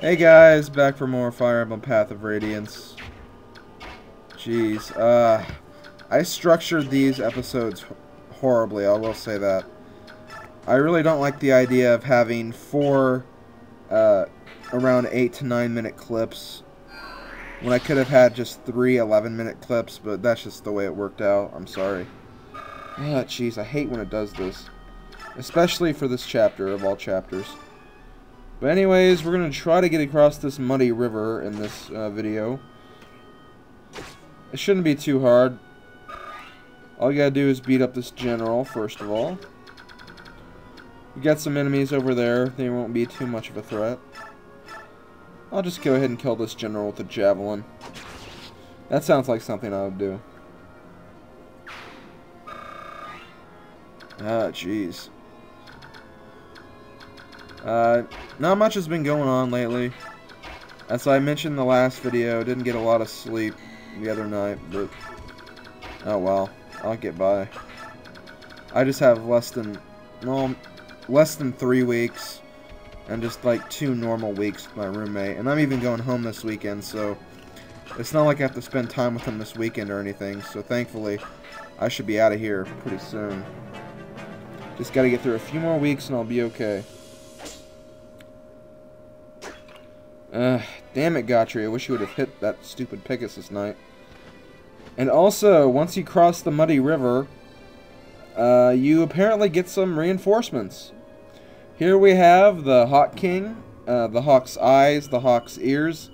Hey guys, back for more Fire Emblem Path of Radiance. Jeez, uh, I structured these episodes horribly, I will say that. I really don't like the idea of having four, uh, around 8 to 9 minute clips when I could have had just three 11 minute clips, but that's just the way it worked out. I'm sorry. Ah, jeez, I hate when it does this. Especially for this chapter of all chapters. But anyways, we're going to try to get across this muddy river in this uh, video. It shouldn't be too hard. All you gotta do is beat up this general, first of all. You got some enemies over there. They won't be too much of a threat. I'll just go ahead and kill this general with a javelin. That sounds like something I would do. Ah, jeez. Uh, not much has been going on lately. As I mentioned in the last video, didn't get a lot of sleep the other night, but... Oh well, I'll get by. I just have less than... Well, less than three weeks. And just like two normal weeks with my roommate. And I'm even going home this weekend, so... It's not like I have to spend time with him this weekend or anything, so thankfully, I should be out of here pretty soon. Just gotta get through a few more weeks and I'll be okay. Uh, damn it, Gatrie. I wish you would have hit that stupid Pegasus Knight. And also, once you cross the Muddy River, uh, you apparently get some reinforcements. Here we have the Hawk King, uh, the Hawk's eyes, the Hawk's ears,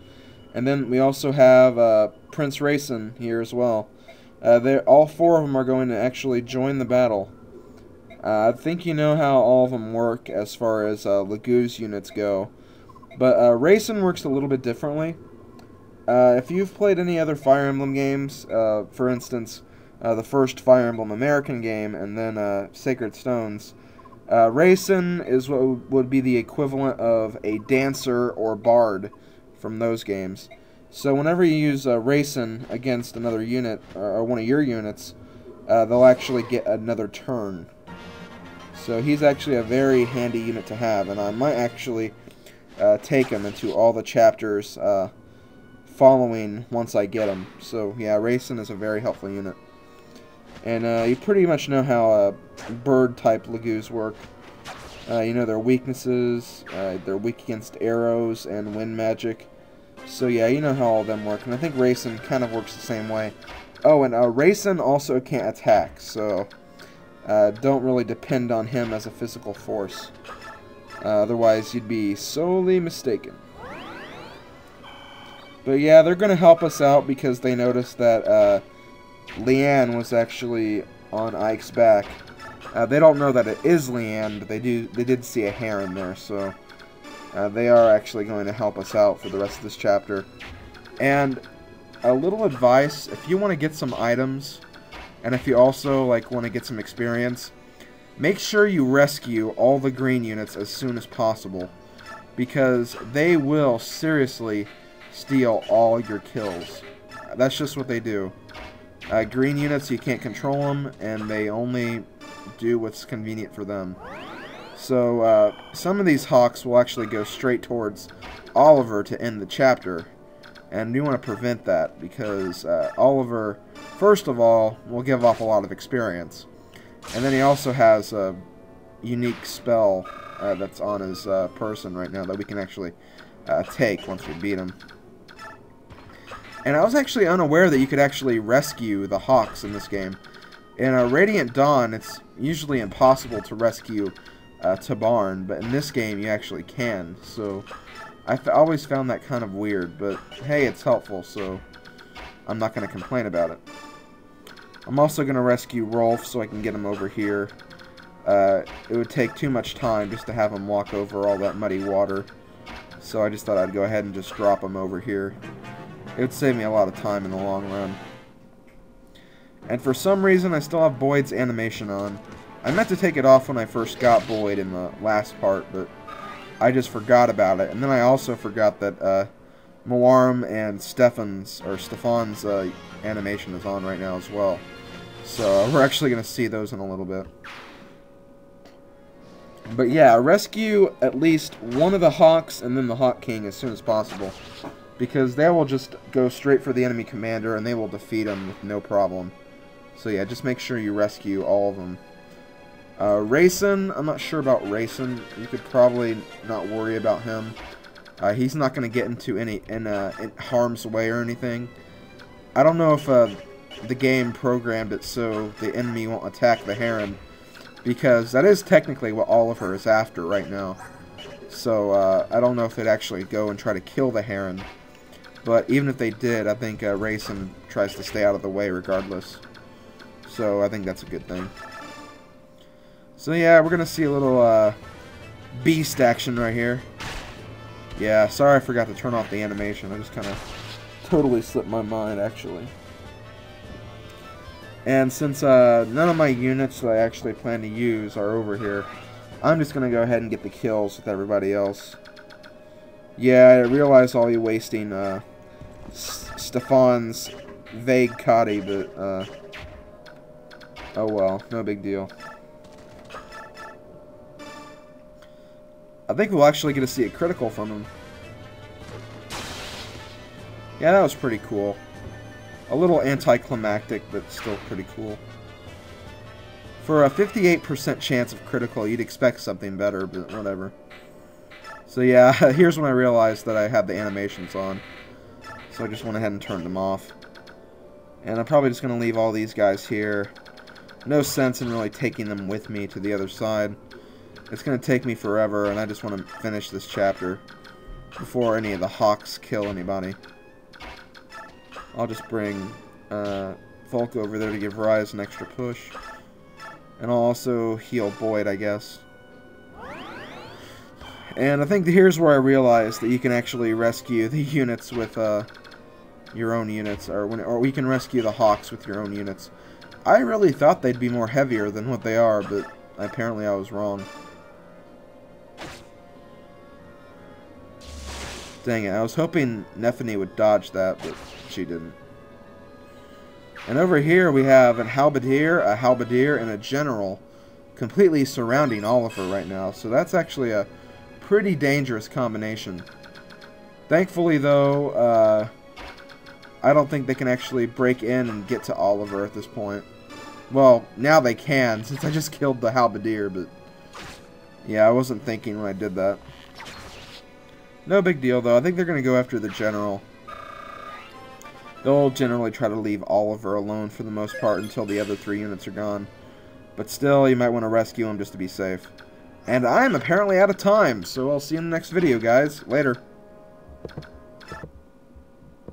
and then we also have uh, Prince Reyson here as well. Uh, all four of them are going to actually join the battle. Uh, I think you know how all of them work as far as uh, units go. But uh, Reyson works a little bit differently. Uh, if you've played any other Fire Emblem games, uh, for instance, uh, the first Fire Emblem American game and then uh, Sacred Stones, uh, Reyson is what would be the equivalent of a dancer or bard from those games. So whenever you use uh, Reyson against another unit, or one of your units, uh, they'll actually get another turn. So he's actually a very handy unit to have, and I might actually uh, take him into all the chapters uh, following once I get them. So yeah, Reyson is a very helpful unit. And uh, you pretty much know how uh, bird-type Laguz work. Uh, you know their weaknesses, uh, they're weak against arrows and wind magic. So yeah, you know how all them work, and I think Reyson kind of works the same way. Oh, and uh, Reyson also can't attack, so don't really depend on him as a physical force. Uh, otherwise, you'd be solely mistaken. But yeah, they're going to help us out because they noticed that uh, Leanne was actually on Ike's back. Uh, they don't know that it is Leanne, but they do. They did see a hair in there, so uh, they are actually going to help us out for the rest of this chapter. And a little advice: if you want to get some items, and if you also like want to get some experience, Make sure you rescue all the green units as soon as possible, because they will seriously steal all your kills. That's just what they do. Uh, green units, you can't control them, and they only do what's convenient for them. So, uh, some of these hawks will actually go straight towards Oliver to end the chapter, and we want to prevent that, because uh, Oliver, first of all, will give off a lot of experience. And then he also has a unique spell uh, that's on his uh, person right now that we can actually uh, take once we beat him. And I was actually unaware that you could actually rescue the Hawks in this game. In a Radiant Dawn, it's usually impossible to rescue uh, Tibarn, but in this game you actually can. So I always found that kind of weird, but hey, it's helpful, so I'm not going to complain about it. I'm also going to rescue Rolf so I can get him over here. Uh, it would take too much time just to have him walk over all that muddy water. So I just thought I'd go ahead and just drop him over here. It would save me a lot of time in the long run. And for some reason, I still have Boyd's animation on. I meant to take it off when I first got Boyd in the last part, but I just forgot about it. And then I also forgot that uh, Muarim and Stefan's, or Stefan's uh, animation is on right now as well. So we're actually going to see those in a little bit. But yeah, rescue at least one of the Hawks and then the Hawk King as soon as possible. Because they will just go straight for the enemy commander and they will defeat him with no problem. So yeah, just make sure you rescue all of them. Uh, Reyson, I'm not sure about Reyson. You could probably not worry about him. Uh, he's not going to get into any in, uh, in, harm's way or anything. I don't know if uh, the game programmed it so the enemy won't attack the Heron, because that is technically what Oliver is after right now. So uh, I don't know if they'd actually go and try to kill the Heron. But even if they did, I think uh, Reyson tries to stay out of the way regardless. So I think that's a good thing. So yeah, we're going to see a little uh, beast action right here. Yeah, sorry I forgot to turn off the animation. I just kind of totally slipped my mind, actually. And since uh, none of my units that I actually plan to use are over here, I'm just going to go ahead and get the kills with everybody else. Yeah, I realize I'll be wasting uh, Stefan's Vague Katti, but uh, oh well, no big deal. I think we'll actually get to see a critical from him. Yeah, that was pretty cool. A little anticlimactic, but still pretty cool. For a 58% chance of critical, you'd expect something better, but whatever. So yeah, here's when I realized that I had the animations on. So I just went ahead and turned them off. And I'm probably just going to leave all these guys here. No sense in really taking them with me to the other side. It's going to take me forever, and I just want to finish this chapter before any of the hawks kill anybody. I'll just bring uh, Volk over there to give Rise an extra push. And I'll also heal Boyd, I guess. And I think here's where I realized that you can actually rescue the units with uh, your own units, or when, or we can rescue the Hawks with your own units. I really thought they'd be more heavier than what they are, but apparently I was wrong. Dang it, I was hoping Nephenee would dodge that, but she didn't. And over here we have an halberdier, a halberdier, and a general completely surrounding Oliver right now. So that's actually a pretty dangerous combination. Thankfully, though, uh, I don't think they can actually break in and get to Oliver at this point. Well, now they can, since I just killed the halberdier, but... Yeah, I wasn't thinking when I did that. No big deal, though. I think they're going to go after the general. They'll generally try to leave Oliver alone for the most part until the other three units are gone. But still, you might want to rescue him just to be safe. And I'm apparently out of time, so I'll see you in the next video, guys. Later.